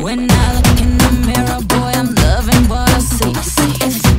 When I look in the mirror, boy, I'm loving what I see. see.